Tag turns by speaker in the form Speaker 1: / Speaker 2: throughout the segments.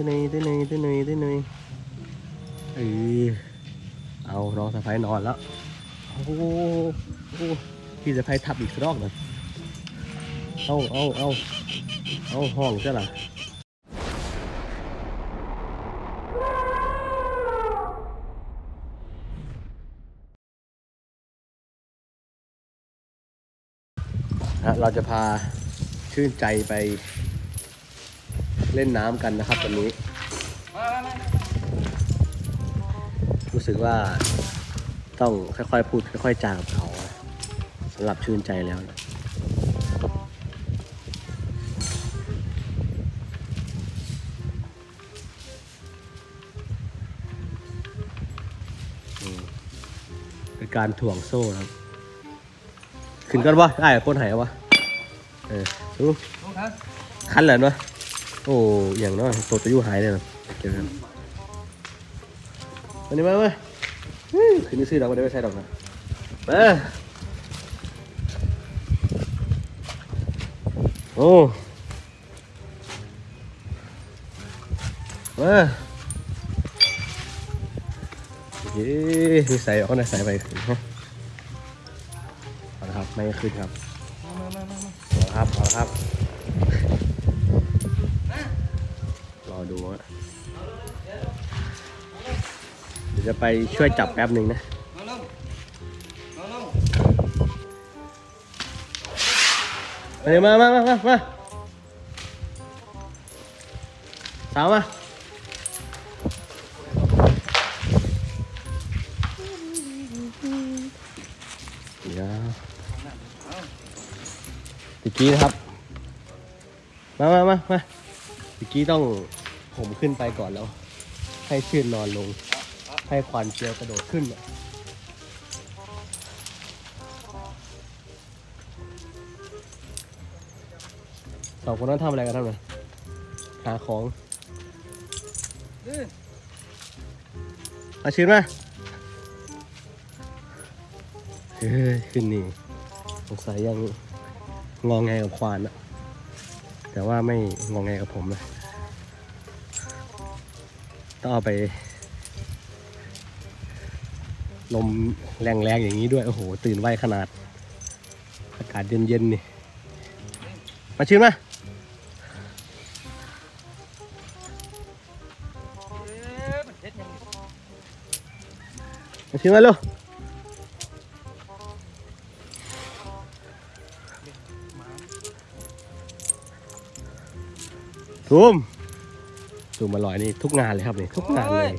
Speaker 1: ตัวหนึ่งตัวหนึ่งตัวหนึ่งตัวหนึ่งเออเอาน้องสะพ้ายนอนแล้วโอ้โหโอ้โหพี่สะพ้ายทับอีกรอบหนึ่งเอาเอาเอาเอาห้องใช่หรอฮะเราจะพาชื่นใจไป เล่นน้ำกันนะครับวันนี้รู้สึกว่าต้องค่อยๆพูดค่อยๆจากับเขาสำหรับชื่นใจแล้วนะอืมเป็นการถ่วงโซ่นะครับ ขึ้นกันวะได้คนหายวะเออดูคันเหรอวะ โอ้อย่างน้อยตัวจะยู่หายเลยนะเดี๋ยวนะมานี่มามาอื้อคืนนี้ซื้อดอกมาได้ไม่ใช่ดอกนะมาโอ้มาเย้มีใส่เอาหน่อยใส่ไปขึ้นฮะเอาละครับไม่ขึ้นครับเอาละครับเอาละครับ ดี๋ยวจะไปช่วยจับแป๊บหนึ่งนะมาเลยมามามามามาสาวมาเดี๋ยวตะกี้นะครับ มามามามาตะกี้ต้องผมขึ้นไปก่อนแล้ว ให้ชื่นนอนลง ให้ควันเจียวกระโดดขึ้นอะสองคนนั้นทำอะไรกันทำไงหาของอาชินมเฮ้ยขึ้นนี่สงสัยยังงองแงกับควานอะแต่ว่าไม่งองแงกับผมนะต้องเอาไป ลมแรงๆอย่างนี้ด้วย โอ้โห ตื่นไวขนาด อากาศเย็นๆนี่ มาชิมมามาชิมมาเร็วทูมทูมอร่อยนี่ทุกงานเลยครับนี่ทุกงานเลย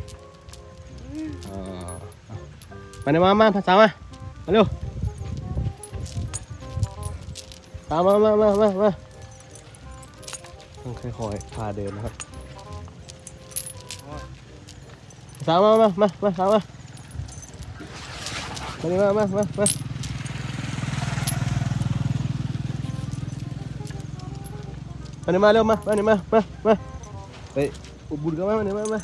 Speaker 1: มาเนี่ยมามาภาษามา มาเร็วตามมามามามามาต้องค่อยๆพาเดินนะครับภาษามามามามาสาวมามาเนี่ยมามามามามาเนี่ยมาเร็วมามาเนี่ยมามามาไปอุบบุญกันมามาเนี่ยมามา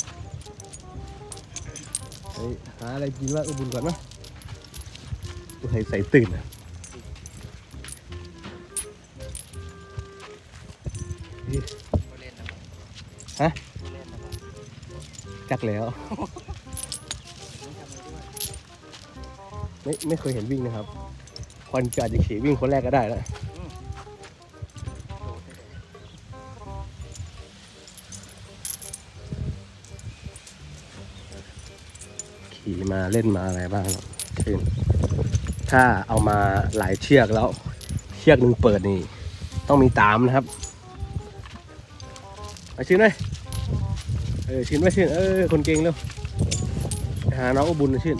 Speaker 1: ไปหาอะไรกินว่าอุบุญก่อนมาใส่ใส่ตื่นอะฮะจักแล้ว ไม่ไม่เคยเห็นวิ่งนะครับควันจะอาจจะขี่วิ่งคนแรกก็ได้แล้ว ขี่มาเล่นมาอะไรบ้างคือถ้าเอามาหลายเชือกแล้วเชือกหนึ่งเปิดนี่ ต้องมีตามนะครับมาชินเลยเออชินไว้ชินเออคนเก่งเร็วหาน้องอุบุญนะชิน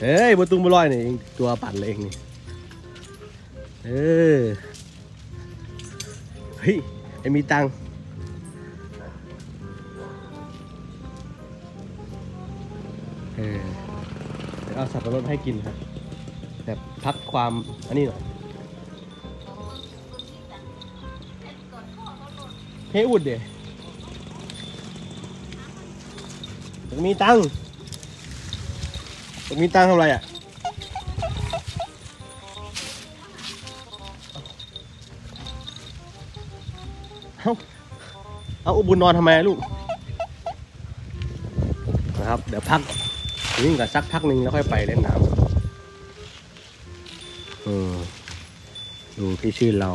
Speaker 1: เอ้ยบนตุงบลอยนี่ตัวปั่นเลยเองนี่เออเฮ้ยไอมีตังค์ เดี๋ยวเอาสับปะรดให้กินครับแบบพักความอันนี้หน่อยเฮ้อุดเดี๋ยมีตังค์มีตังค์ทำอะไรอะเอาเอาอุบุญนอนทำไมลูกนะครับ เดี๋ยวพัก วิ่งกับสักพักหนึ่งแล้วค่อยไปเล่นน้ำเอืมดูที่ชื่อเรา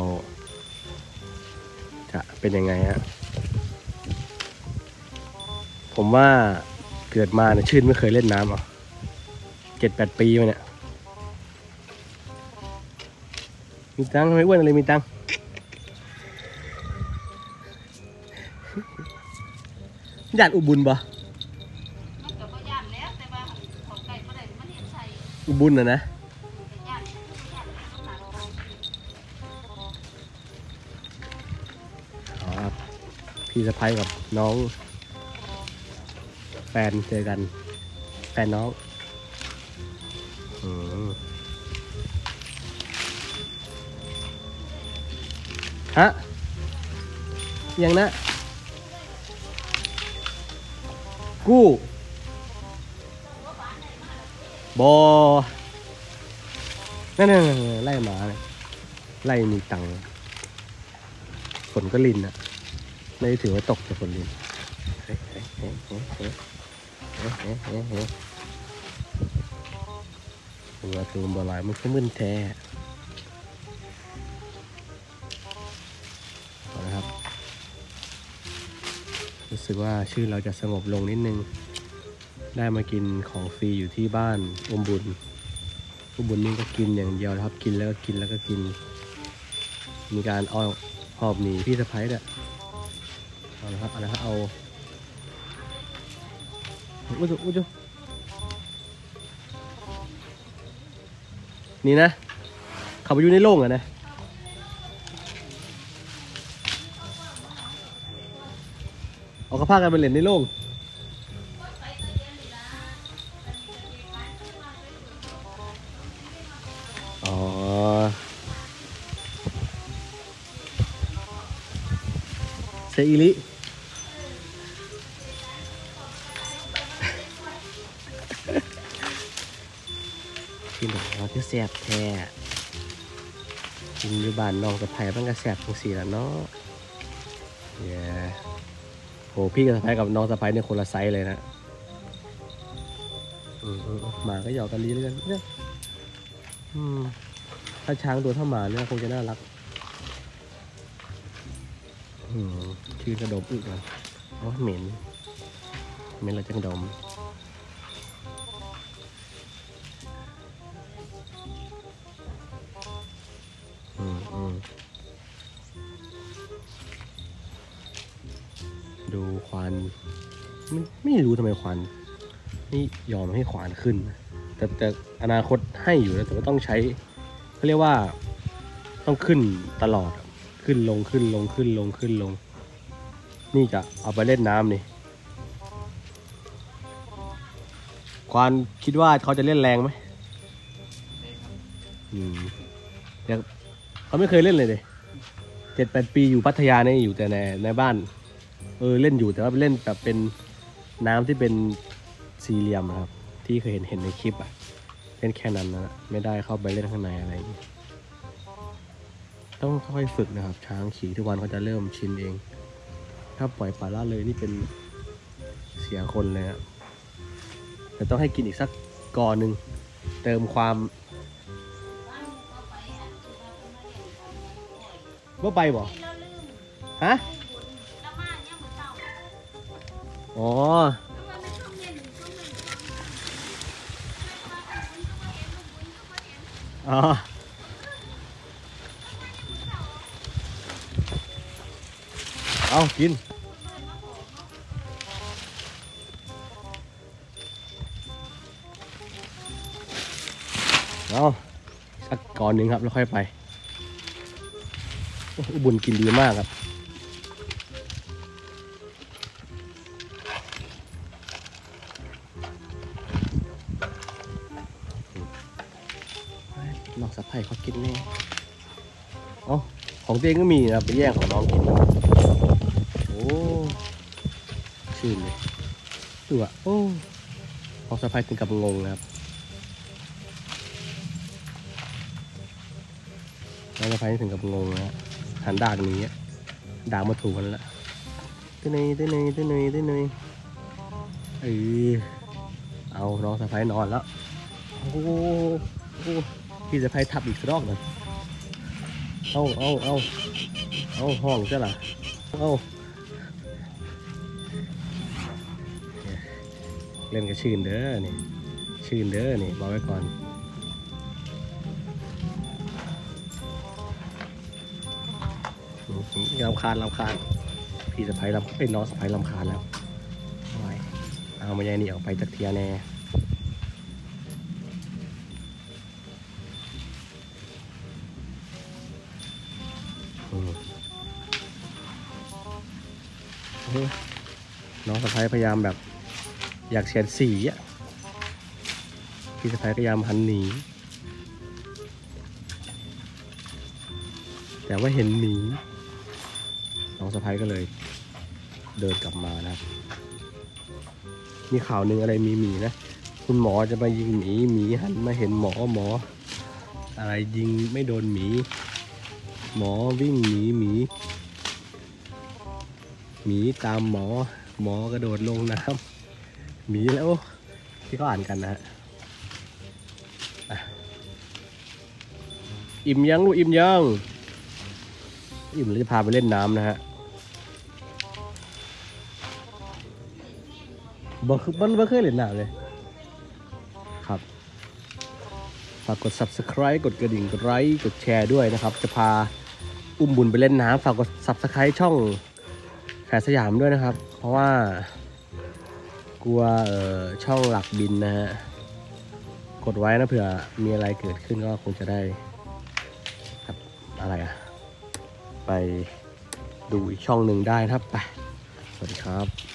Speaker 1: จะเป็นยังไงฮะ ผมว่าเกิดมาเนี่ยชื่นไม่เคยเล่นน้ำอะเจ็ดแปดปีมาเนี่ย มีตังค์ทำไมอ้วนอะไรมีตังค์ญาติอุบุญบ่
Speaker 2: นก็บ่ย่านแล้วแต่ว่าของไก่บ่ได้มันเห็นใส่
Speaker 1: อุ บุญนะนะ
Speaker 2: ก็ย่านย่านแล้วมันหนักเอา
Speaker 1: อ๋อครับพี่สะพ้ายกับน้อง แฟนเจอกัน แฟนน้องอฮะยังนะ กู้ บอนั่นๆไล่หมาเลยไล่มีตังค์ฝนก็ลินอะไม่ถือว่าตกจากฝนลินตัวตูนบอลายมันก็มึนแท้นะเรับ รู้สึเว่าชื่อเราจะสงบลงนิดนึง ได้มากินของฟรีอยู่ที่บ้านอมบุญอมบุญนี่ก็กินอย่างเดียวครับ กินแล้วก็กินแล้วก็กิน มีการเอาหอบหนีพี่สะพ้ายด้วยเอาละครับเอาละครับเอาอุ้ยจุอุ้ยจุนี่นะ เขาไปอยู่ในโล่งอะนะเอากระพากันไปเล่นในโล่ง ซอิลิกินแบบเราที่แสบแท้กินอยู่บ้านน้องกับไผ่บ้างก็แสบทั้งสี่ละเนาะเย้โหพี่กับสะพ้ายกับน้องสะพ้ายเนี่ยคนละไซส์เลยนะมอืมอืมหมาก็หยอกกันดีเลยกันเนี่ยถ้าช้างตัวเท่าหมาเนี่ยคงจะน่ารัก อืมคือกระดมอึกอะอ๋อเหม็นเหม็นอะไรจังดมดูควานไม่ไม่รู้ทำไมควานไม่ยอมให้ควานขึ้น แต่แต่อนาคตให้อยู่นะแต่ว่าต้องใช้เขาเรียกว่าต้องขึ้นตลอด ขึ้นลงขึ้นลงขึ้นลงขึ้นลง นี่จะเอาไปเล่นน้ำนี่ ควานคิดว่าเขาจะเล่นแรงไหมอืมแต่เขาไม่เคยเล่นเลยเลยเจ็ดแปดปีอยู่พัทยาเนี่ยอยู่แต่ในในบ้าน เออเล่นอยู่แต่ว่าเล่นแบบเป็นน้ำที่เป็นสี่เหลี่ยมอะครับ ที่เคยเห็นเห็นในคลิปอะเล่นแค่นั้นนะไม่ได้เข้าไปเล่นข้างในอะไรอย่างงี้ ต้องค่อยฝึกนะครับ ช้างขี่ทุกวันเขาจะเริ่มชินเอง ถ้าปล่อยปละละเลยนี่เป็นเสียคนเลยอะแต่ต้องให้กินอีกสักกอหนึ่งเติมความ
Speaker 2: ว่าไปอันที่ว่าเพิ่นมาเล่นกันเนี่ยโอ้ย
Speaker 1: ว่าไปบ่
Speaker 2: ฮะบุญแล้วมาเนี่ยมื้อ
Speaker 1: อ๋อ
Speaker 2: ล้วว่ามันช่วงเย็นช่วงเย็นช่วงเย็น
Speaker 1: อ๋อ เอากินเอาสักก่อนหนึ่งครับ แล้วค่อยไปอุบุญกินดีมากครับลองสะพายเขากินแน่เอ้าของตัวเองก็มีนะไปแย่งของน้องกินนะ ชื่นเลยดูอะโอ้ของสะพายถึงกับงงนะครับน้อสะพายถึงกับงงนะฮะหันดากนี้ด่างมาถูกกันล้วตื้อเนยตื้อเนยตื้อเนยตื้อเนยเออเอาน้องสะพายนอนแล้วโอ้โหโอ้พี่สะพายทับอีกสักรอบหนึ่งเอาเอาเอาเอาห้องใช่หรอเอา เล่นกับชื่นเด้อนี่ชื่นเด้อนี่บอกไว้ก่อนลำคาญลำคาญพี่สะพ้ายลำเป็นน้องสะพ้ายลำคาญแล้วเอาไว้เอามายายนี่ออกไปจากเทียแน่น้องสะพ้ายพยายามแบบ อยากเฉียดสีอะพี่สะพ้ายพยายามหันหนีแต่ว่าเห็นหมีน้องสะพ้ายก็เลย เดินกลับมานะครับ มีข่าวหนึ่งอะไรมีหมีนะ คุณหมอจะมายิงหมีหมีหันมาเห็นหมอหมอ อะไรยิงไม่โดนหมี หมอวิ่งหนีหมีหมีตามหมอ หมอกระโดดลงน้ำ หมีแล้วที่เขาอ่านกันนะฮะอิ่มยังลูกอิ่มยังอิ่มแล้วจะพาไปเล่นน้ำนะฮะบ่คือมันบ่เคยเล่นน้ำเลย ครับฝากกด subscribe กดกระดิ่งกดไลค์กดแชร์ด้วยนะครับ จะพาอุ้มบุญไปเล่นน้ำฝากกด subscribe ช่องแฝดสยามด้วยนะครับ เพราะว่า กลัวเอ่อช่องหลักบินนะฮะ กดไว้นะเผื่อมีอะไรเกิดขึ้นก็คงจะได้ครับอะไรอะไปดูอีกช่องหนึ่งได้นะครับไป สวัสดีครับ